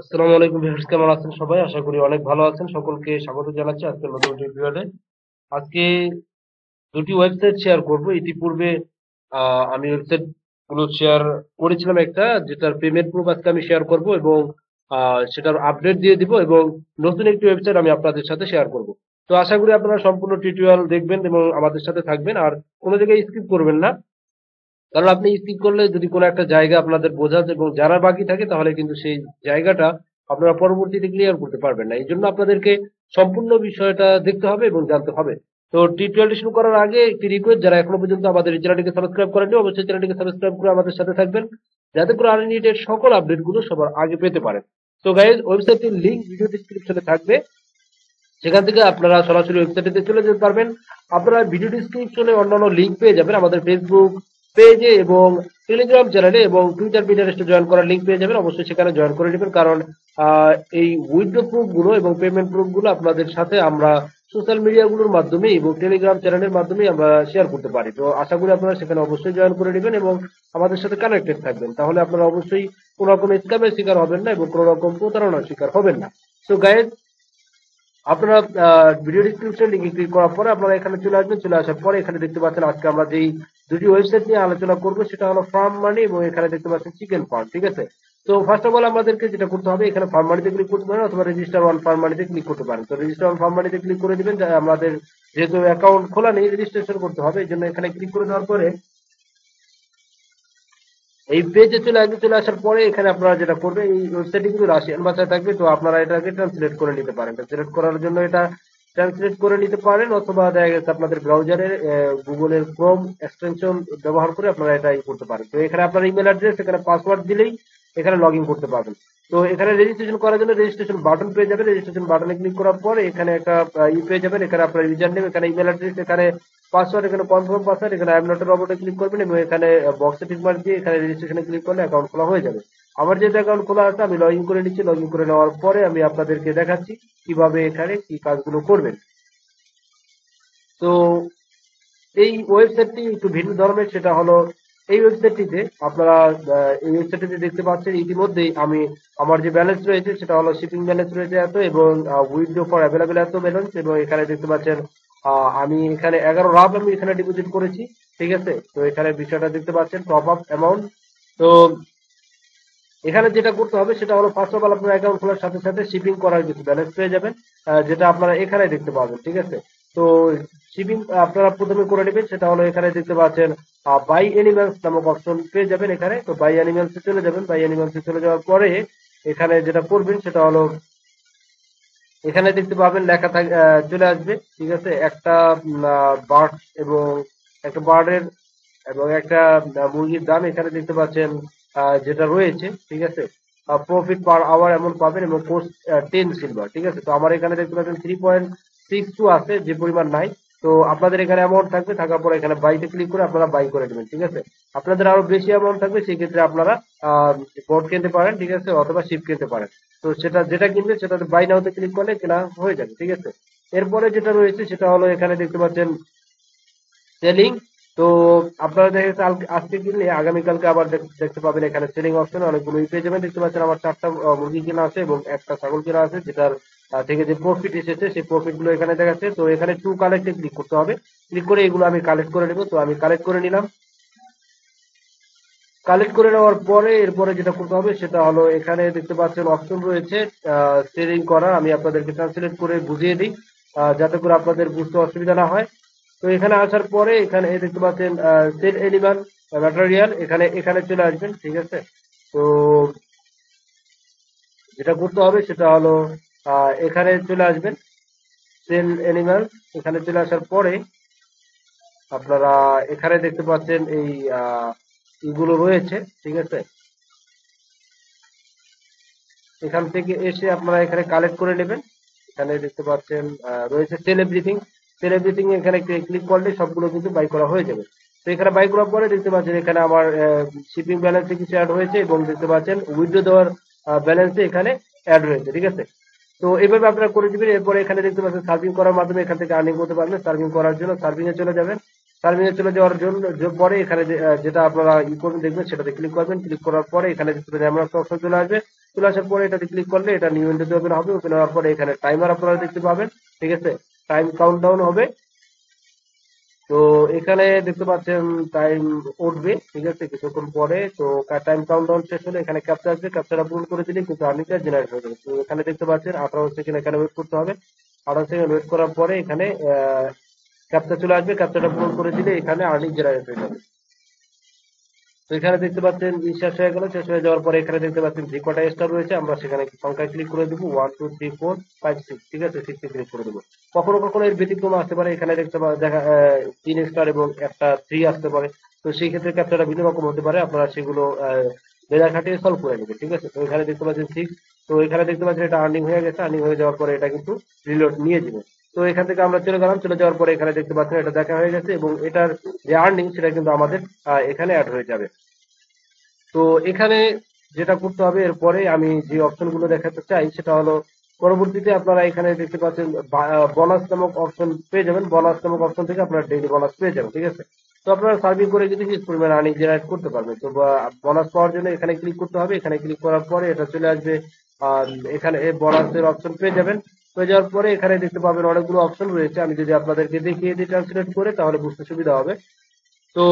আসসালামু আলাইকুম ভিউয়ার্স, কেমন আছেন সবাই? আশা করি অনেক ভালো আছেন। সকলকে স্বাগত জানাচ্ছি আজকে নতুন টিউটোরিয়ালে আজকে দুটি ওয়েবসাইট শেয়ার করব। ইতিপূর্বে আমি ওয়েবসাইটগুলো শেয়ার করেছিলাম একটা, যেটার পেমেন্ট প্রুফ আজকে আমি শেয়ার করব এবং সেটার আপডেট দিয়ে দিব এবং নতুন একটি ওয়েবসাইট আমি আপনাদের সাথে শেয়ার করব। তো আশা করি আপনারা সম্পূর্ণ টিউটোরিয়াল দেখবেন এবং আমাদের সাথে থাকবেন। আর কোনো জায়গায় স্কিপ করবেন না। কারণ আপনি স্কিপ করলে যদি কোনো একটা জায়গা আপনাদের বোঝাতে এবং জানার বাকি থাকে, তাহলে কিন্তু সেই জায়গাটা আপনারা পরবর্তীতে ক্লিয়ার করতে পারবেন না। এই জন্য আপনাদেরকে সম্পূর্ণ বিষয়টা দেখতে হবে এবং জানতে হবে। তো টিউটোরিয়ালটি শুরু করার আগে একটি রিকোয়েস্ট যারা এখনও পর্যন্ত আমাদের এই চ্যানেলটিকে সাবস্ক্রাইব করেনি অবশ্যই চ্যানেলটিকে সাবস্ক্রাইব করে আমাদের সাথে থাকবেন। যাতে করে আনলিমিটেড সকল আপডেটগুলো সবার আগে পেতে পারেন। তো গাইজ ওয়েবসাইটটির লিঙ্ক ভিডিও ডিসক্রিপশনে থাকবে। সেখান থেকে আপনারা সরাসরি ওয়েবসাইটে চলে যেতে পারবেন। আপনারা ভিডিও ডিসক্রিপশনে অন্যান্য লিঙ্ক পেয়ে যাবেন। আমাদের ফেসবুক পেজে এবং টেলিগ্রাম চ্যানেলে এবং টুইটার পিন্টারেস্টে জয়েন করার লিংক পেয়ে যাবেন। অবশ্যই সেখানে জয়েন করে নেবেন। কারণ এই উইথড্র প্রুফগুলো এবং পেমেন্ট প্রুফগুলো আপনাদের সাথে আমরা সোশ্যাল মিডিয়া গুলোর মাধ্যমে এবং টেলিগ্রাম চ্যানেলের মাধ্যমে আমরা শেয়ার করতে পারি। তো আশা করি আপনারা সেখানে অবশ্যই জয়েন করে নেবেন এবং আমাদের সাথে কানেক্টেড থাকবেন। তাহলে আপনারা অবশ্যই কোনো রকম স্ক্যামের শিকার হবেন না এবং কোনো রকম প্রতারণার শিকার হবেন না। তো গাইজ আপনারা ভিডিও ডিসক্রিপশন লিঙ্কে ক্লিক করার পরে আপনারা এখানে চলে আসবেন, চলে আসার পরে এখানে দেখতে পাচ্ছেন আজকে আমরা যেই দুটি ওয়েবসাইট নিয়ে আলোচনা করব, সেটা হলো ফার্ম মানি এবং এখানে দেখতে পাচ্ছেন চিকেন ফার্ম ঠিক আছে? তো ফার্স্ট অফ অল আমাদেরকে যেটা করতে হবে, এখানে ফার্ম মানিতে ক্লিক করতে পারেন অথবা রেজিস্টার ওয়ান ফার্ম মানিতে ক্লিক করতে পারেন। তো রেজিস্টার ওয়ান ফার্ম মানিতে ক্লিক করে দিবেন আমাদের যেহেতু অ্যাকাউন্ট খোলা নেই রেজিস্ট্রেশন করতে হবে, এই জন্য এখানে ক্লিক করে দেওয়ার পরে এই পেজে চলে আসবে চলে আসার পরে এখানে আপনারা যেটা করবে এই ওয়েবসাইটে কিন্তু রাশিয়ান ভাষায় থাকবে, তো আপনারা এটাকে ট্রান্সলেট করে নিতে পারেন। ট্রান্সলেট করার জন্য এটা ট্রান্সলেট করে নিতে পারেন, অথবা দেখা গেছে আপনাদের ব্রাউজারে গুগলের ক্রোম এক্সটেনশন ব্যবহার করে আপনারা এটা করতে পারেন। তো এখানে আপনার ইমেল অ্যাড্রেস এখানে পাসওয়ার্ড দিলেই এখানে লগ করতে পারবেন। তো এখানে রেজিস্ট্রেশন করার জন্য রেজিস্ট্রেশন বাটন পেয়ে যাবেন। রেজিস্ট্রেশন বাটনে ক্লিক করার পরে এখানে একটা ই পেয়ে যাবেন। এখানে আপনার ইউজার নেম এখানে ইমেল অ্যাড্রেস এখানে পাসওয়ার্ড এখানে কনফার্ম পাসওয়ার্ড এখানে আই এম নট রবটে ক্লিক করবেন এবং এখানে বক্সে টিক মার্ক দিয়ে এখানে রেজিস্ট্রেশনে ক্লিক করলে অ্যাকাউন্ট খোলা হয়ে যাবে। আমার যেহেতু অ্যাকাউন্ট খোলা আছে, আমি লগ ইন করে নিচ্ছি। লগ ইন করে নেওয়ার পরে আমি আপনাদেরকে দেখাচ্ছি কীভাবে এখানে কি কাজগুলো করবেন। তো এই ওয়েবসাইটটি একটু ভিন্ন ধরনের, সেটা হলো এই ওয়েবসাইটটিতে আপনারা এই ওয়েবসাইটটিতে দেখতে পাচ্ছেন ইতিমধ্যেই আমি আমার যে ব্যালেন্স রয়েছে, সেটা হলো শিপিং ব্যালেন্স রয়েছে এত এবং উইথড্র ফর অ্যাভেলেবেল এত ব্যালেন্স এবং এখানে দেখতে পাচ্ছেন আমি এখানে এগারো লাখ আমি এখানে ডিপোজিট করেছি, ঠিক আছে? তো এখানে বিষয়টা দেখতে পাচ্ছেন টপ আপ অ্যামাউন্ট তো এখানে যেটা করতে হবে, সেটা হলো ফার্স্ট অফ অল আপনার অ্যাকাউন্ট খোলার সাথে সাথে শিপিং করার কিছু ব্যালেন্স পেয়ে যাবেন যেটা আপনারা এখানে দেখতে পাবেন, ঠিক আছে? তো শিপিং আপনারা প্রথমে করে নেবেন, সেটা হলো এখানে দেখতে পাচ্ছেন বাই অ্যানিমালস নামক অপশন পেয়ে যাবেন এখানে। তো বাই অ্যানিমালস চলে যাবেন। বাই অ্যানিমালস চলে যাওয়ার পরে এখানে যেটা করবেন, সেটা হলো এখানে দেখতে পাবেন, লেখা চলে আসবে, ঠিক আছে? একটা বার্ড এবং একটা বার্ডের এবং একটা মুরগির দাম এখানে দেখতে পাচ্ছেন যেটা রয়েছে, ঠিক আছে? প্রফিট পার আওয়ার এমন পাবেন এবং কোর্স টেন সিলভার ঠিক আছে? তো আমার এখানে দেখতে পাচ্ছেন থ্রি পয়েন্ট সিক্স টু আছে, যে পরিমাণ নাই। তো আপনাদের এখানে অ্যামাউন্ট থাকবে, থাকার পরে এখানে বাইতে ক্লিক করে আপনারা বাই করে দেবেন ঠিক আছে? আপনাদের আরও বেশি অ্যামাউন্ট থাকবে সেই ক্ষেত্রে আপনারা বোর্ড কিনতে পারেন, ঠিক আছে? অথবা শিপ কিনতে পারেন। তো সেটা, যেটা কিনবে সেটাতে বাই নাওতে ক্লিক করলে কেনা হয়ে যাবে, ঠিক আছে? এরপরে যেটা রয়েছে, সেটা হলো এখানে দেখতে পাচ্ছেন সেলিং তো আপনারা দেখে আজকে কিনলে আগামীকালকে আবার দেখতে পাবেন এখানে সেলিং অপশন অনেকগুলো পেয়ে যাবেন। দেখতে পাচ্ছেন আমার চারটা মুরগি কেনা আছে এবং একটা ছাগল কেনা আছে, যেটার থেকে যে প্রফিট এসেছে, সেই প্রফিটগুলো এখানে দেখাচ্ছে। তো এখানে টু কালেক্টে ক্লিক করতে হবে। ক্লিক করে এগুলো আমি কালেক্ট করে নেব। তো আমি কালেক্ট করে নিলাম। কালেক্ট করে নেওয়ার পরে এরপরে যেটা করতে হবে, সেটা হলো এখানে দেখতে পাচ্ছেন অপশন রয়েছে সেলিং করা আমি আপনাদেরকে ট্রান্সলেট করে বুঝিয়ে দিই যাতে করে আপনাদের বুঝতে অসুবিধা না হয়। তো এখানে আসার পরে এখানে দেখতে পাচ্ছেন সেল এনিমাল ম্যাটেরিয়াল এখানে এখানে চলে আসবেন, ঠিক আছে? তো যেটা করতে হবে, সেটা হলো এখানে চলে আসবেন। সেল এনিমাল এখানে চলে আসার পরে আপনারা এখানে দেখতে পাচ্ছেন এই ইগুলো রয়েছে, ঠিক আছে? এখান থেকে এসে আপনারা এখানে কালেক্ট করে নেবেন। এখানে দেখতে পাচ্ছেন রয়েছে সেল এভরিথিং সেল এভরিথিং এখানে ক্লিক করলে সবগুলো কিন্তু বাই করা হয়ে যাবে। তো এখানে বাই করার পরে দেখতে পাচ্ছেন, এখানে আমার শিপিং ব্যালেন্সে কিছু অ্যাড হয়েছে এবং দেখতে পাচ্ছেন উইথড্র দেওয়ার ব্যালেন্সে এখানে অ্যাড হয়েছে, ঠিক আছে? তো এভাবে আপনারা করে দিবেন, এরপরে এখানে দেখতে পাচ্ছেন সার্ভিং করার মাধ্যমে এখান থেকে আর্নিং করতে পারবেন সার্ভিং করার জন্য সার্ভিং এ চলে যাবেন। সার্ভিং এ চলে যাওয়ার জন্য পরে এখানে যেটা আপনারা ই করবেন, দেখবেন সেটাতে ক্লিক করবেন ক্লিক করার পরে এখানে অপশন চলে আসবে। চলে আসার পরে এটাতে ক্লিক করলে এটা নিউ উইন্ডোতে ওপেন হবে ওপেন হওয়ার পরে এখানে টাইমার আপনারা দেখতে পাবেন, ঠিক আছে? টাইম কাউন্টডাউন হবে। তো এখানে দেখতে পাচ্ছেন টাইম উঠবে, ঠিক আছে? কিছুক্ষণ পরে, তো টাইম কাউন্টডাউন শেষ হলে এখানে ক্যাপচা আসবে ক্যাপচাটা পূরণ করে দিলে কিন্তু আর্নিংটা জেনারেট হয়ে যাবে তো এখানে দেখতে পাচ্ছেন, আঠারো সেকেন্ড এখানে ওয়েট করতে হবে। আঠারো সেকেন্ড ওয়েট করার পরে এখানে ক্যাপচা চলে আসবে ক্যাপচাটা পূরণ করে দিলে এখানে আর্নিং জেনারেট হয়ে যাবে। তো এখানে দেখতে পাচ্ছেন শেষ হয়ে গেল, শেষ হয়ে যাওয়ার পরে এখানে দেখতে পাচ্ছেন যে কটা স্টার রয়েছে, আমরা সেখানে সংখ্যায় ক্লিক করে দেবো one two three four five six ঠিক আছে? সিক্সে ক্লিক করে দেবো। কখনো কখনো এর ব্যতিক্রম আসতে পারে, এখানে দেখতে দেখা তিন স্টার এবং একটা থ্রি আসতে পারে। তো সেই ক্ষেত্রে ক্যাপচারটা ভিন্ন রকম হতে পারে, আপনারা সেগুলো বেলা খাটিয়ে সলভ করে নেবেন, ঠিক আছে? তো এখানে দেখতে পাচ্ছেন সিক্স তো এখানে দেখতে পাচ্ছেন এটা আর্নিং হয়ে গেছে আর্নিং হয়ে যাওয়ার পরে এটা কিন্তু রিলোড নিয়ে যাবে তো এখান থেকে আমরা চলে গেলাম, চলে যাওয়ার পরে এখানে দেখতে পাচ্ছেন এটা দেখা হয়ে গেছে এবং এটার যে আর্নিং সেটা কিন্তু আমাদের এখানে অ্যাড হয়ে যাবে। তো এখানে যেটা করতে হবে, এরপরে আমি যে অপশনগুলো দেখাতে চাই সেটা হলো, পরবর্তীতে আপনারা এখানে দেখতে পাচ্ছেন বোনাস নামক অপশন পেয়ে যাবেন। বোনাস নামক অপশন থেকে আপনারা ডেইলি বোনাস পেয়ে যাবেন, ঠিক আছে? তো আপনারা সার্ভিং করে কিন্তু হিউজ পরিমাণে আর্নিং জেনারেট করতে পারবেন। তো বোনাস পাওয়ার জন্য এখানে ক্লিক করতে হবে। এখানে ক্লিক করার পরে এটা চলে আসবে এখানে বোনাসের অপশন পেয়ে যাবেন। হয়ে যাওয়ার পরে এখানে দেখতে পাবেন অনেকগুলো অপশন রয়েছে। আমি যদি আপনাদেরকে দেখিয়ে দিই ট্রান্সলেট করে, তাহলে বুঝতে সুবিধা হবে। তো,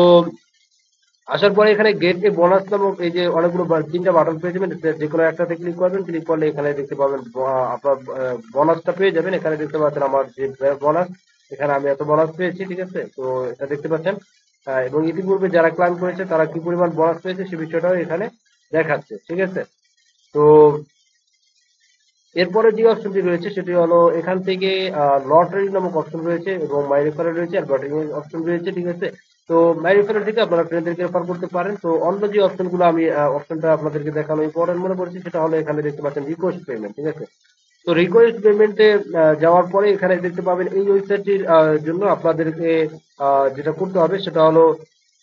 আসার পরে এখানে গেট এ বোনাস নামক এই যে অনেকগুলো তিনটা বাটন পেয়ে যাবেন। যে কোনো একটাতে ক্লিক করবেন ক্লিক করলে এখানে দেখতে পাবেন আপনার বোনাসটা পেয়ে যাবেন। এখানে দেখতে পাচ্ছেন আমার যে বোনাস এখানে আমি এত বোনাস পেয়েছি, ঠিক আছে? তো, এটা দেখতে পাচ্ছেন। এবং ইতিপূর্বে যারা ক্লাইম করেছে, তারা কি পরিমাণ বোনাস পেয়েছে, সে বিষয়টাও এখানে দেখাচ্ছে, ঠিক আছে? তো এরপরে যে অপশনটি রয়েছে, সেটি হলো এখান থেকে লটারি নামক অপশন রয়েছে এবং মাই রেফারেল রয়েছে আর ব্যাটিং অপশন রয়েছে, ঠিক আছে? তো মাই রেফারেল থেকে আপনারা ফ্রেন্ডদেরকে রেফার করতে পারেন। তো অন্য যে অপশনগুলো আমি অপশনটা আপনাদেরকে দেখানো ইম্পর্টেন্ট মনে করছি সেটা হলো এখানে দেখতে পাচ্ছেন রিকোয়েস্ট পেমেন্ট ঠিক আছে? তো রিকোয়েস্ট পেমেন্টে যাওয়ার পরে এখানে দেখতে পাবেন এই ওয়েবসাইটটির জন্য আপনাদেরকে যেটা করতে হবে, সেটা হলো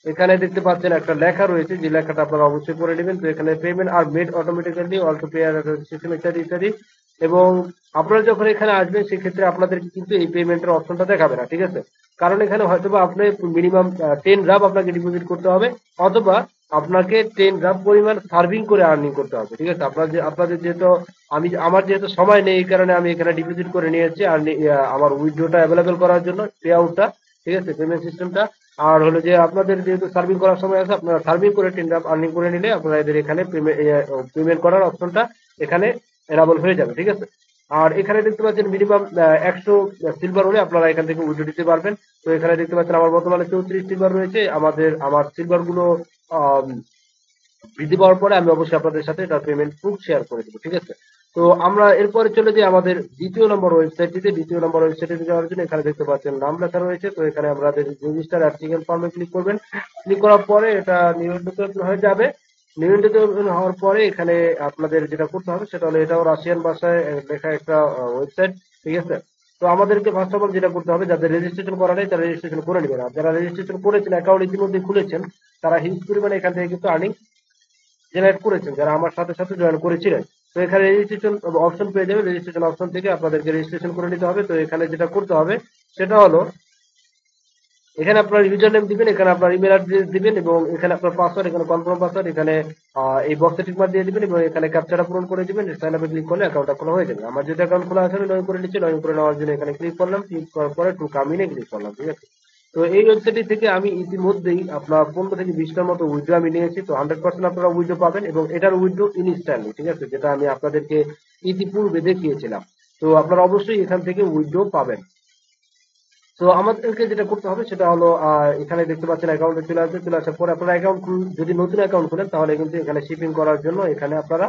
এখানে দেখতে পাচ্ছেন একটা লেখা রয়েছে, যে লেখাটা আপনারা অবশ্যই করে নেবেন। তো এখানে পেমেন্ট আর made automatically auto pay system ইত্যাদি ইত্যাদি। এবং আপনারা যখন এখানে আসবেন, সেক্ষেত্রে আপনাদেরকে কিন্তু এই পেমেন্টের অপশনটা দেখাবে না, ঠিক আছে? কারণ এখানে হয়তো আপনি মিনিমাম টেন রাব আপনাকে ডিপোজিট করতে হবে, অথবা আপনাকে টেন রাব পরিমাণ সার্ভিং করে আর্নিং করতে হবে, ঠিক আছে? আপনার যে, আপনাদের যেহেতু, আমি, আমার যেহেতু সময় নেই, এই কারণে আমি এখানে ডিপোজিট করে নিয়েছি, আর আমার উইথড্রোটা অ্যাভেলেবেল করার জন্য পে আউটটা ঠিক আছে? পেমেন্ট সিস্টেমটা আর হলো যে আপনাদের যেহেতু সার্ভিং করার সময় আছে, আপনারা সার্ভিং করে টেন রাব আর্নিং করে নিলে আপনাদের এখানে পেমেন্ট করার অপশনটা এখানে এনাবল হয়ে যাবে, ঠিক আছে? আর এখানে দেখতে পাচ্ছেন মিনিমাম একশো সিলভার হলে আপনারা এখান থেকে উইথড্র দিতে পারবেন। তো এখানে দেখতে পাচ্ছেন আমার বর্তমানে চৌত্রিশ সিলভার রয়েছে। আমাদের, আমার সিলভারগুলো বৃদ্ধি পাওয়ার পরে আমি অবশ্যই আপনাদের সাথে তার পেমেন্ট প্রুফ শেয়ার করে দেবো, ঠিক আছে? তো আমরা এরপরে চলে যাই আমাদের দ্বিতীয় নম্বর ওয়েবসাইটটিতে দ্বিতীয় নম্বর ওয়েবসাইটে যাওয়ার জন্য এখানে দেখতে পাচ্ছেন নাম লেখা রয়েছে। তো এখানে আমাদের রেজিস্টার আর্টিকেল ফর্মে ক্লিক করবেন। ক্লিক করার পরে এটা নিয়ন্ত্রিত হয়ে যাবে। নিবন্ধিত হওয়ার পরে এখানে আপনাদের যেটা করতে হবে, সেটা হলো এটাও রাশিয়ান ভাষায় লেখা একটা ওয়েবসাইট ঠিক আছে? তো আমাদেরকে ফার্স্ট অফ অল যেটা করতে হবে, যাদের রেজিস্ট্রেশন করা নেই, তারা রেজিস্ট্রেশন করে নেবেন। আর যারা রেজিস্ট্রেশন করেছেন অ্যাকাউন্ট ইতিমধ্যে খুলেছেন, তারা হিউজ পরিমাণে এখান থেকে কিন্তু আর্নিং জেনারেট করেছেন। যারা আমার সাথে সাথে জয়েন করেছিলেন তো এখানে রেজিস্ট্রেশন অপশন পেয়ে যাবে। রেজিস্ট্রেশন অপশন থেকে আপনাদেরকে রেজিস্ট্রেশন করে নিতে হবে। তো এখানে যেটা করতে হবে, সেটা হলো, এখানে আপনার ইউজার নেম দিবেন, এখানে আপনার ইমেল অ্যাড্রেস দিবেন, এবং এখানে আপনার পাসওয়ার্ড এখানে কনফার্ম পাসওয়ার্ড এখানে এই বক্সে টিক দিয়ে দিবেন, এবং এখানে ক্যাপচারটা পূরণ করে দিবেন সাইন আপে ক্লিক করলে অ্যাকাউন্টটা খোলা হয়ে যাবে। আমার যদি অ্যাকাউন্ট খোলা আছে, আমি লগ করে নিচ্ছি লগ করে নেওয়ার জন্য এখানে ক্লিক করলাম ক্লিক করার পরে টু কামিনে ক্লিক করলাম, ঠিক আছে? তো এই ওয়েবসাইটটি থেকে আমি ইতিমধ্যেই আপনার পনেরো থেকে বিশটার মতো উইড্রো আমি নিয়েছি। তো হান্ড্রেড পার্সেন্ট আপনারা উইড্রো পাবেন এবং এটার উইড্রো ইনস্ট্যান্টলি ঠিক আছে? যেটা আমি আপনাদেরকে ইতিপূর্বে দেখিয়েছিলাম। তো আপনারা অবশ্যই এখান থেকে উইড্রো পাবেন। তো আমাদেরকে যেটা করতে হবে সেটা হলো এখানে দেখতে পাচ্ছেন অ্যাকাউন্টে চলে আসবে। চলে আসার পরে আপনারা অ্যাকাউন্ট যদি নতুন অ্যাকাউন্ট খুলেন তাহলে কিন্তু এখানে শিপিং করার জন্য এখানে আপনারা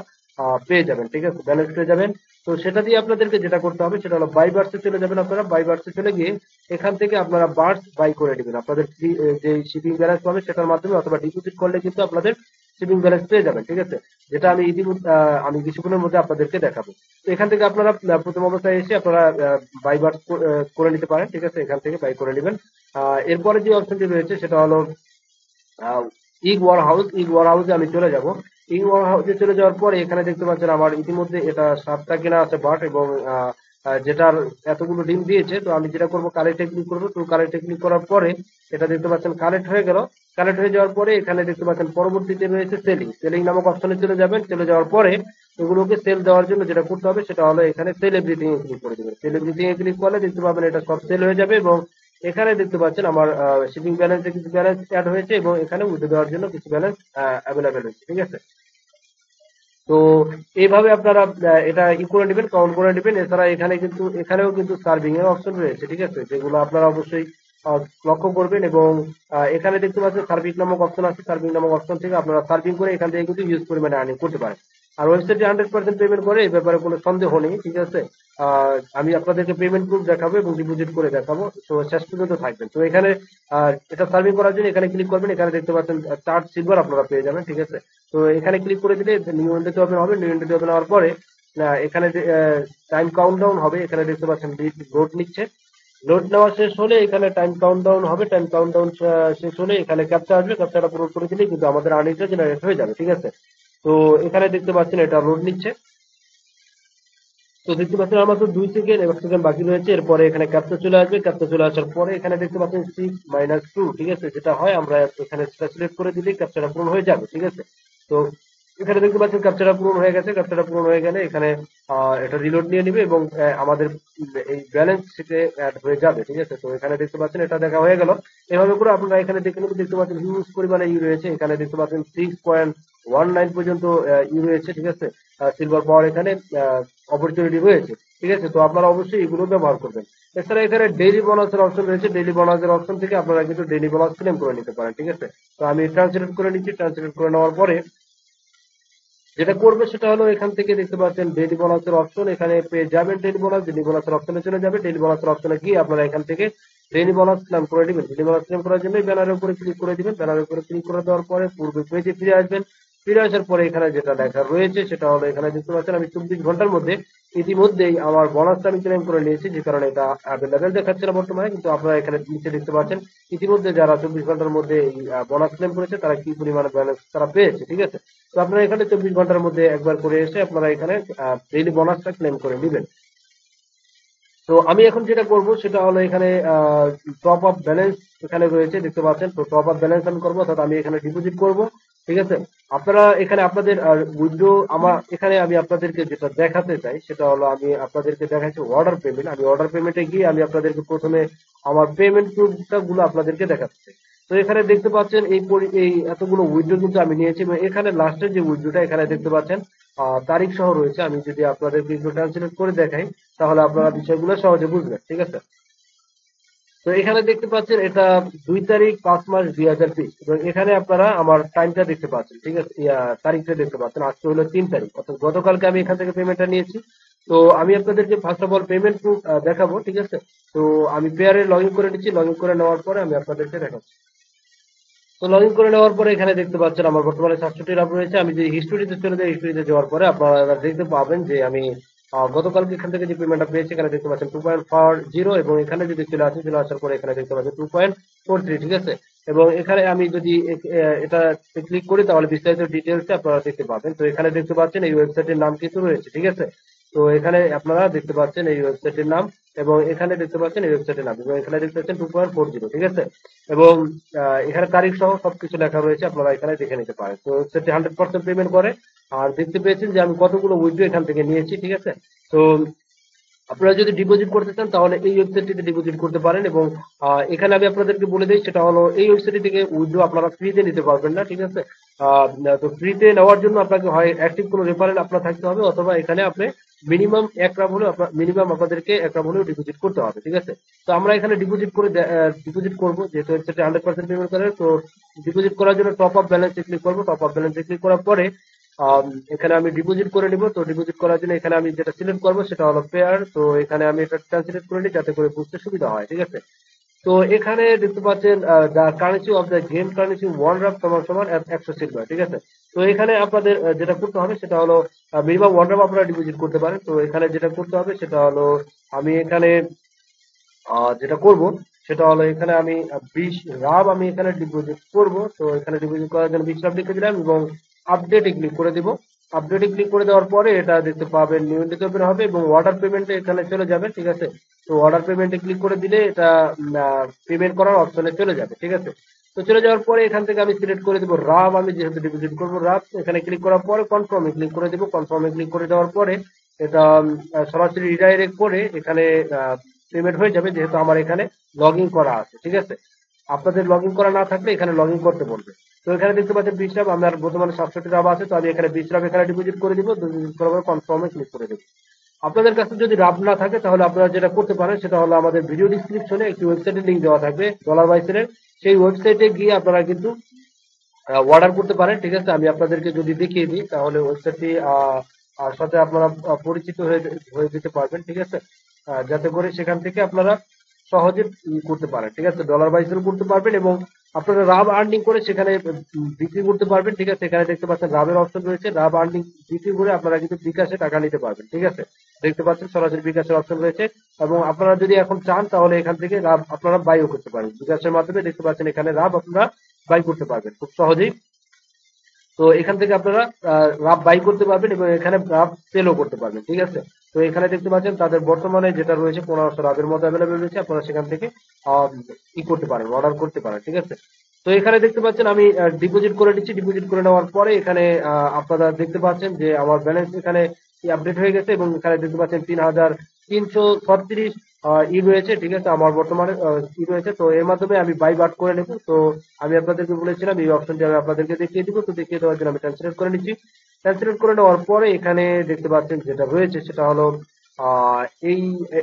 পেয়ে যাবেন, ঠিক আছে? ব্যালেন্স পেয়ে যাবেন। তো সেটা দিয়ে আপনাদেরকে যেটা করতে হবে, সেটা হলো বাই বার্সে চলে যাবেন আপনারা। বাই বার্সে চলে গিয়ে এখান থেকে আপনারা বার্স বাই করে নেবেন। আপনাদের যে শিপিং ব্যালেন্স পাবে সেটার মাধ্যমে অথবা ডিপোজিট করলে কিন্তু আপনাদের শিপিং ব্যালেন্স পেয়ে যাবেন, ঠিক আছে? যেটা আমি ইতিমধ্যে আমি কিছুক্ষণের মধ্যে আপনাদেরকে দেখাবো। তো এখান থেকে আপনারা প্রথম অবস্থায় এসে আপনারা বাই বার্স করে নিতে পারেন, ঠিক আছে? এখান থেকে বাই করে নেবেন। এরপরে যে অপশনটি রয়েছে, সেটা হলো ইগ ওয়ার হাউস ইগ ওয়ার হাউসে আমি চলে যাব। ওয়ার হাউসে চলে যাওয়ার পরে এখানে দেখতে পাচ্ছেন আমার ইতিমধ্যে এটা সাতটা কেনা আছে বাট এবং যেটার এতগুলো ডিম দিয়েছে, তো আমি যেটা করব কালেক্টে টেকনিক করব। তো কালেক্টে টেকনিক করার পরে এটা দেখতে পাচ্ছেন কালেক্ট হয়ে গেল। কালেক্ট হয়ে যাওয়ার পরে এখানে দেখতে পাচ্ছেন পরবর্তীতে রয়েছে সেলিং সেলিং নামক অপশনে চলে যাবেন। চলে যাওয়ার পরে এগুলোকে সেল দেওয়ার জন্য যেটা করতে হবে সেটা হলো এখানে সেল এভরিথিং এ ক্লিক করে দেবেন। সেল এভরিথিং এ ক্লিক করলে দেখতে পাবেন এটা সব সেল হয়ে যাবে এবং এখানে দেখতে পাচ্ছেন আমার শিপিং ব্যালেন্সে কিছু ব্যালেন্স অ্যাড হয়েছে এবং এখানে উঠে দেওয়ার জন্য কিছু ব্যালেন্স অ্যাভেলেবেল হয়েছে। ঠিক আছে? তো এইভাবে আপনারা এটা ই করে নেবেন কাউন্ট করে নেবেন। এছাড়া এখানে কিন্তু, এখানেও কিন্তু সার্ভিং এর অপশন রয়েছে, ঠিক আছে? যেগুলো আপনারা অবশ্যই লক্ষ্য করবেন এবং এখানে দেখতে পাচ্ছেন সার্ভিং নামক অপশন আছে। সার্ভিং নামক অপশন থেকে আপনারা সার্ভিং করে এখান থেকে কিন্তু ইউজ পরিমাণে আর্নিং করতে পারেন। আর ওয়েবসাইটে হান্ড্রেড পার্সেন্ট পেমেন্ট করে এই ব্যাপারে কোনো সন্দেহ নেই, ঠিক আছে? আমি আপনাদেরকে পেমেন্ট প্রুফ দেখাবো এবং ডিপোজিট করে দেখাবো, তো শেষ পর্যন্ত থাকবেন। তো এখানে এটা সার্ভিং করার জন্য এখানে ক্লিক করবেন, এখানে দেখতে পাচ্ছেন চার্ট সিলভার আপনারা পেয়ে যাবেন, ঠিক আছে? তো এখানে ক্লিক করে দিলে নিউ উইন্ডোতে ওপেন হবে নিউ উইন্ডোতে ওপেন হওয়ার পরে এখানে টাইম কাউন্টডাউন হবে, এখানে দেখতে পাচ্ছেন লোড নিচ্ছে। লোড নেওয়া শেষ হলে এখানে টাইম কাউন্টডাউন হবে টাইম কাউন্টডাউন শেষ হলে এখানে ক্যাপচা আসবে ক্যাপচাটা পূরণ করে দিলেই কিন্তু আমাদের আর্নিংটা জেনারেট হয়ে যাবে, ঠিক আছে? তো এখানে দেখতে পাচ্ছেন এটা রোড নিচ্ছে। তো দেখতে পাচ্ছেন আমার তো দুই সেকেন্ড এক সেকেন্ড বাকি রয়েছে। এরপরে এখানে ক্যাপচা চলে আসবে। ক্যাপচা চলে আসার পরে এখানে দেখতে পাচ্ছেন সিক্স মাইনাস টু ঠিক আছে? যেটা হয়, আমরা এখানে সেটা সিলেক্ট করে দিলেই ক্যাপচাটা পূরণ হয়ে যাবে, ঠিক আছে? তো এখানে দেখতে পাচ্ছেন ক্যাপচাটা পূরণ হয়ে গেছে। ক্যাপচাটা পূরণ হয়ে গেলে এখানে এটা রিলোড নিয়ে নিবে এবং আমাদের এই ব্যালেন্স থেকে অ্যাড হয়ে যাবে, ঠিক আছে? তো এখানে দেখতে পাচ্ছেন এটা দেখা হয়ে গেল। এভাবে করে আপনারা এখানে দেখে নেবেন। দেখতে পাচ্ছেন হিউজ পরিমাণে ইউ রয়েছে। এখানে দেখতে পাচ্ছেন সিক্স পয়েন্ট ওয়ান নাইন পর্যন্ত ইউ রয়েছে, ঠিক আছে? সিলভার পাওয়ার এখানে অপরচুনিটি রয়েছে, ঠিক আছে? তো আপনারা অবশ্যই এগুলো ব্যবহার করবেন। এছাড়া এখানে ডেইলি বোনাসের অপশন রয়েছে। ডেইলি বোনাসের অপশন থেকে আপনারা কিন্তু ডেইলি বোনাস ক্লেম করে নিতে পারেন, ঠিক আছে? তো আমি ট্রান্সলেট করে নিচ্ছি। ট্রান্সলেট করে নেওয়ার পরে যেটা করবে সেটা হলো এখান থেকে দেখতে পাচ্ছেন ডেইলি বোনাসের অপশন এখানে পেয়ে যাবেন ডেইলি বোনাস ডেইলি বোনাসের অপশনে চলে যাবে। ডেইলি বোনাসের অপশনে গিয়ে আপনারা এখান থেকে ডেইলি বোনাস ক্লেম করে দিবেন। ডেইলি বোনাস ক্লেম করার জন্য ব্যানারের উপরে ক্লিক করে দিবেন। ব্যানারের উপরে ক্লিক করে দেওয়ার পরে পূর্বে পেজে ফিরে আসবেন। ফিরে আসার পরে এখানে যেটা লেখা রয়েছে, সেটা হলো এখানে দেখতে পাচ্ছেন আমি চব্বিশ ঘণ্টার মধ্যে ইতিমধ্যেই আমার বোনাসটা আমি ক্লেম করে নিয়েছি, যে কারণে এটা অ্যাভেলেবেল দেখাচ্ছে না বর্তমানে, কিন্তু আপনারা এখানে নিচে দেখতে পাচ্ছেন ইতিমধ্যে যারা চব্বিশ ঘণ্টার মধ্যে বোনাস ক্লেম করেছে, তারা কি পরিমাণে ব্যালেন্স তারা পেয়েছে, ঠিক আছে? তো আপনারা এখানে চব্বিশ ঘণ্টার মধ্যে একবার করে এসে আপনারা এখানে ডেইলি বোনাসটা ক্লেম করে নেবেন। তো আমি এখন যেটা করব, সেটা হলো এখানে টপ আপ ব্যালেন্স এখানে রয়েছে, দেখতে পাচ্ছেন? তো টপ আপ ব্যালেন্স আমি করব, অর্থাৎ আমি এখানে ডিপোজিট করব। ঠিক আছে? আপনারা এখানে আপনাদের উইথড্র আমার, এখানে আমি আপনাদেরকে যেটা দেখাতে চাই, সেটা হলো আমি আপনাদেরকে দেখাচ্ছি অর্ডার পেমেন্ট আমি অর্ডার পেমেন্টে গিয়ে আমি আপনাদেরকে প্রথমে আমার পেমেন্ট প্রুফটা গুলো আপনাদেরকে দেখাতে চাই। তো এখানে দেখতে পাচ্ছেন এই এই এতগুলো উইথড্র কিন্তু আমি নিয়েছি এবং এখানে লাস্টের যে উইথড্রটা এখানে দেখতে পাচ্ছেন তারিখ সহ রয়েছে। আমি যদি আপনাদেরকে একটু ট্রান্সলেট করে দেখাই, তাহলে আপনারা বিষয়গুলো সহজে বুঝবেন। ঠিক আছে? তো এখানে দেখতে পাচ্ছেন এটা দুই তারিখ পাঁচ মাস দুই হাজার বিশ। এবং এখানে আপনারা আমার টাইমটা দেখতে পাচ্ছেন, ঠিক আছে? তারিখটা দেখতে পাচ্ছেন। আজকে হলো তিন তারিখ, অর্থাৎ গতকালকে আমি এখান থেকে পেমেন্টটা নিয়েছি। তো আমি আপনাদেরকে first of all payment proof দেখাবো, ঠিক আছে? তো আমি পেয়ারে লগ ইন করে নিচ্ছি। লগ ইন করে নেওয়ার পরে আমি আপনাদেরকে দেখাচ্ছি। তো লগ ইন করে নেওয়ার পরে এখানে দেখতে পাচ্ছেন আমার বর্তমানে সাতষট্টি লাভ রয়েছে। আমি যে হিস্টোরিতে চলে যাই হিস্টোরিতে যাওয়ার পরে আপনারা দেখতে পাবেন যে আমি গতকালকে এখান থেকে যে পেমেন্টটা পেয়েছে, এখানে দেখতে পাচ্ছেন টু পয়েন্ট ফোর জিরো এবং এখানে যদি চলে আসে, চলে আসার পরে এখানে দেখতে পাচ্ছেন টু পয়েন্ট ফোর থ্রি ঠিক আছে? এবং এখানে আমি যদি এটা ক্লিক করি, তাহলে বিস্তারিত ডিটেলস আপনারা দেখতে পাবেন। তো এখানে দেখতে পাচ্ছেন এই ওয়েবসাইটের নাম কিন্তু রয়েছে, ঠিক আছে? তো এখানে আপনারা দেখতে পাচ্ছেন এই ওয়েবসাইটের নাম। এবং এখানে দেখতে পাচ্ছেন এই ওয়েবসাইটের নাম এবং এখানে দেখতে পাচ্ছেন টু পয়েন্ট ফোর জিরো ঠিক আছে? এবং এখানে তারিখ সহ সবকিছু লেখা রয়েছে, আপনারা এখানে দেখে নিতে পারেন। তো ওয়েবসাইটে হান্ড্রেড পার্সেন্ট পেমেন্ট করে, আর দেখতে পেয়েছেন যে আমি কতগুলো উইথড্র এখান থেকে নিয়েছি, ঠিক আছে? তো, আপনারা যদি ডিপোজিট করতে চান, তাহলে এই ওয়েবসাইটটিতে ডিপোজিট করতে পারেন এবং এখানে আমি আপনাদেরকে বলে দিই, সেটা হলো এই ওয়েবসাইট থেকে উইথড্র আপনারা ফ্রিতে নিতে পারবেন না, ঠিক আছে? তো ফ্রিতে নেওয়ার জন্য আপনাকে হয় অ্যাক্টিভ কোনো রেফারেল আপনার থাকতে হবে, অথবা এখানে আপনি মিনিমাম এক রাম হলেও মিনিমাম আপনাদেরকে এক রাম হলেও ডিপোজিট করতে হবে, ঠিক আছে? তো আমরা এখানে ডিপোজিট করে ডিপোজিট করব, যেহেতু ওয়েবসাইটে হান্ড্রেড পার্সেন্ট পেমেন্ট করে তো ডিপোজিট করার জন্য টপ আপ ব্যালেন্সে ক্লিক করব টপ আপ ব্যালেন্সে ক্লিক করার পরে এখানে আমি ডিপোজিট করে নিব, তো ডিপোজিট করার জন্য এখানে আমি যেটা সিলেক্ট করব সেটা হলো পেয়ার তো এখানে আমি এটা ট্রান্সলেট করে নিই যাতে করে বুঝতে সুবিধা হয়, ঠিক আছে? তো এখানে দেখতে পাচ্ছেন the currency of the game currency one rough সমান সমান একশো সিলভার ঠিক আছে? তো এখানে আপনাদের যেটা করতে হবে সেটা হলো মিনিমাম ওয়ান রাফ আপনারা ডিপোজিট করতে পারেন। তো এখানে যেটা করতে হবে সেটা হলো, আমি এখানে যেটা করব সেটা হলো এখানে আমি বিশ রাব আমি এখানে ডিপোজিট করব। তো এখানে ডিপোজিট করার জন্য বিশ রাব লিখে দিলাম এবং আপডেটে ক্লিক করে দিব। আপডেটে ক্লিক করে দেওয়ার পরে এটা দেখতে পাবেন ইন্ডিতে হবে এবং অর্ডার পেমেন্টে এখানে চলে যাবে, ঠিক আছে? তো অর্ডার পেমেন্টে ক্লিক করে দিলে এটা পেমেন্ট করার অপশনে চলে যাবে, ঠিক আছে? তো চলে যাওয়ার পরে এখান থেকে আমি সিলেক্ট করে দেবো রাব আমি যেহেতু ডিপোজিট করব রাব এখানে ক্লিক করার পরে কনফার্মে ক্লিক করে দেবো। কনফার্মে ক্লিক করে দেওয়ার পরে এটা সরাসরি রিডাইরেক্ট করে এখানে পেমেন্ট হয়ে যাবে যেহেতু আমার এখানে লগ করা আছে, ঠিক আছে? আপনাদের লগ করা না থাকলে এখানে লগ করতে বলবে। তো এখানে দেখতে পাচ্ছেন বিশ রাব আমার বর্তমানে সাতষট্টি রাব আছে, তো আমি এখানে বিশ রাব এখানে ডিপোজিট করে দিব। ডিপোজিট করার পরে কনফার্মে ক্লিক করে দেবো। আপনাদের কাছে যদি রাব না থাকে, তাহলে আপনারা যেটা করতে পারেন, সেটা হলো আমাদের ভিডিও ডিসক্রিপশনে একটি ওয়েবসাইটের লিঙ্ক দেওয়া থাকবে ডলার বাইসের সেই ওয়েবসাইটে গিয়ে আপনারা কিন্তু অর্ডার করতে পারেন, ঠিক আছে? আমি আপনাদেরকে যদি দেখিয়ে দিই, তাহলে ওয়েবসাইটটি সাথে আপনারা পরিচিত হয়ে যেতে পারবেন, ঠিক আছে? যাতে করে সেখান থেকে আপনারা সহজে করতে পারেন, ঠিক আছে? ডলার বাইসেল করতে পারবেন এবং আপনারা রাব আর্নিং করে সেখানে বিক্রি করতে পারবেন, ঠিক আছে? এখানে দেখতে পাচ্ছেন রাবের অপশন রয়েছে। রাব আর্নিং বিক্রি করে আপনারা কিন্তু বিকাশে টাকা নিতে পারবেন, ঠিক আছে? দেখতে পাচ্ছেন সরাসরি বিকাশের অপশন রয়েছে এবং আপনারা যদি এখন চান তাহলে এখান থেকে রাব আপনারা বাইও করতে পারেন। বিকাশের মাধ্যমে দেখতে পাচ্ছেন এখানে রাব আপনারা বাই করতে পারবেন, খুব সহজেই। তো এখান থেকে আপনারা রাব বাই করতে পারবেন এবং এখানে রাব সেলও করতে পারবেন, ঠিক আছে? তো এখানে দেখতে পাচ্ছেন, তাদের বর্তমানে যেটা রয়েছে, পনেরোশো রাবের মতো অ্যাভেলেবেল রয়েছে। আপনারা সেখান থেকে ই করতে পারেন অর্ডার করতে পারেন, ঠিক আছে? তো এখানে দেখতে পাচ্ছেন, আমি ডিপোজিট করে দিচ্ছি ডিপোজিট করে নেওয়ার পরে এখানে আপনারা দেখতে পাচ্ছেন যে আমার ব্যালেন্স এখানে আপডেট হয়ে গেছে এবং এখানে দেখতে পাচ্ছেন তিন হাজার তিনশো ছত্রিশ ই রয়েছে, ঠিক আছে, আমার বর্তমানে ই রয়েছে, তো এর মাধ্যমে আমি বাই বাট করে নেব, তো আমি আপনাদেরকে বলেছিলাম, এই অপশনটি আমি আপনাদেরকে দেখিয়ে দিব, তো দেখিয়ে দেওয়ার জন্য আমি ট্রান্সলেট করে নিচ্ছি। ট্রান্সলেট করে নেওয়ার পরে এখানে দেখতে পাচ্ছেন যেটা রয়েছে, সেটা হলো এই,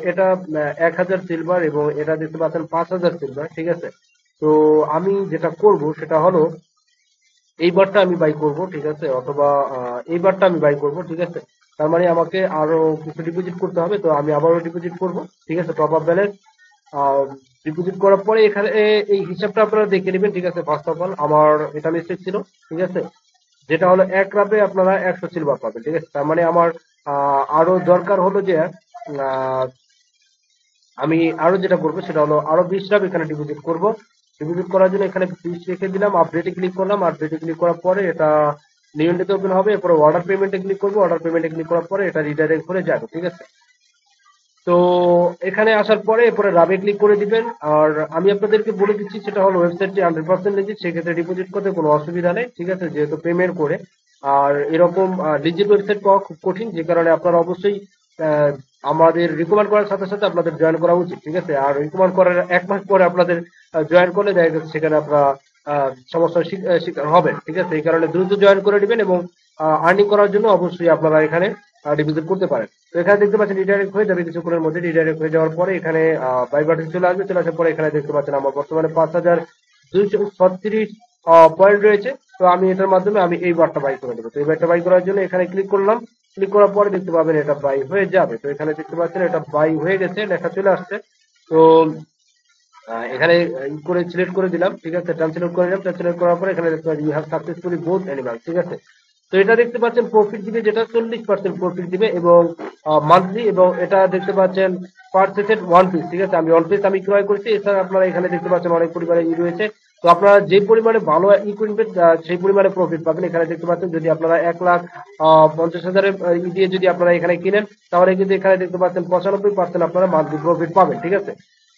এটা এক হাজার সিলভার এবং এটা দেখতে পাচ্ছেন পাঁচ হাজার সিলভার ঠিক আছে? তো আমি যেটা করব, সেটা হলো, এই বারটা আমি বাই করব, ঠিক আছে, অথবা এই বারটা আমি বাই করব, ঠিক আছে? তার মানে আমাকে আরও কিছু ডিপোজিট করতে হবে, তো আমি আবারও ডিপোজিট করব, ঠিক আছে? টপ আপ ব্যালেন্স ডিপোজিট করার পরে এখানে এই হিসাবটা আপনারা দেখে নেবেন, ঠিক আছে? ফার্স্ট অফ অল আমার এটা মিস্টেক ছিল, ঠিক আছে? যেটা হলো এক রাবে আপনারা একশো সিলভার পাবেন, ঠিক আছে? তার মানে আমার আরও দরকার হলো যে আমি আরও যেটা করব সেটা হলো আরও বিশ রাব এখানে ডিপোজিট করব। ডিপোজিট করার জন্য এখানে বিশ রেখে দিলাম আপডেটে ক্লিক করলাম আপডেটে ক্লিক করার পরে এটা নিয়ন্ত্রিত ওপেন হবে, এরপরে অর্ডার পেমেন্টে ক্লিক করব অর্ডার পেমেন্টে ক্লিক করার পরে এটা রিডাইরেক্ট করে যাবে, ঠিক আছে? তো এখানে আসার পরে এরপরে রাবে ক্লিক করে দিবেন, আর আমি আপনাদেরকে বলে দিচ্ছি, সেটা হলো ওয়েবসাইটটি হান্ড্রেড পার্সেন্ট লিজিট সেক্ষেত্রে ডিপোজিট করতে কোনো অসুবিধা নেই, ঠিক আছে? যেহেতু পেমেন্ট করে। আর এরকম লিজিট ওয়েবসাইট পাওয়া খুব কঠিন, যে কারণে আপনারা অবশ্যই আমাদের রিকমেন্ড করার সাথে সাথে আপনাদের জয়েন করা উচিত, ঠিক আছে? আর রিকমেন্ড করার এক মাস পরে আপনাদের জয়েন করলে দেখা গেছে সেখানে আপনারা সমস্যার শিক- শিকার হবেন ঠিক আছে? এই কারণে দ্রুত জয়েন করে দিবেন এবং আর্নিং করার জন্য অবশ্যই আপনারা এখানে ডিপোজিট করতে পারেন। তো এখানে দেখতে পাচ্ছেন রিডাইরেক্ট হয়ে যাবে কিছুক্ষণের মধ্যে। রিডাইরেক্ট হয়ে যাওয়ার পরে এখানে বাই বাটন চলে আসবে। চলে আসার পরে এখানে দেখতে পাচ্ছেন আমার বর্তমানে পাঁচ হাজার দুইশো ছত্রিশ পয়েন্ট রয়েছে। তো আমি এটার মাধ্যমে আমি এই বারটা বাই করে দেবো তো এই বারটা বাই করার জন্য এখানে ক্লিক করলাম। ক্লিক করার পরে দেখতে পাবেন এটা বাই হয়ে যাবে। তো এখানে দেখতে পাচ্ছেন এটা বাই হয়ে গেছে, লেখা চলে আসছে। তো এখানে করে সিলেক্ট করে দিলাম, ঠিক আছে? ট্রান্সলেট করে দিলাম ট্রান্সলেট করার পরে এখানে দেখতে পাচ্ছি you have successfully bought animal ঠিক আছে? তো এটা দেখতে পাচ্ছেন প্রফিট দিবে যেটা চল্লিশ পার্সেন্ট প্রফিট দিবে এবং মান্থলি এবং এটা দেখতে পাচ্ছেন পার সেটেড ওয়ান পিস ঠিক আছে? আমি ওয়ান পিস আমি ক্রয় করেছি, এছাড়া আপনারা এখানে দেখতে পাচ্ছেন অনেক পরিমাণে ই রয়েছে। তো আপনারা যে পরিমাণে ভালো ই কিনবেন সেই পরিমাণে প্রফিট পাবেন। এখানে দেখতে পাচ্ছেন, যদি আপনারা এক লাখ পঞ্চাশ হাজারের ই দিয়ে যদি আপনারা এখানে কিনেন, তাহলে কিন্তু এখানে দেখতে পাচ্ছেন পঁচানব্বই পার্সেন্ট আপনারা মান্থলি প্রফিট পাবেন, ঠিক আছে?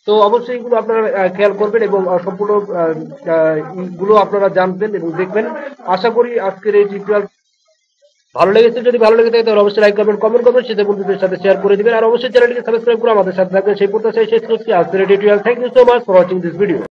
তো অবশ্যই এগুলো আপনারা খেয়াল করবেন এবং সম্পূর্ণগুলো আপনারা জানবেন এবং দেখবেন। আশা করি আজকের এই টিউটোরিয়াল ভালো লেগেছে। যদি ভালো লেগে থাকে, তাহলে অবশ্যই লাইক করবেন কমেন্ট করবেন, সেটা বন্ধুদের সাথে শেয়ার করে দেবেন। আর অবশ্যই চ্যানেলটিকে সাবস্ক্রাইব করে আমাদের সাথে থাকবেন সেই প্রত্যাশায় শেষ করছি। আজকের thank you so much for watching this video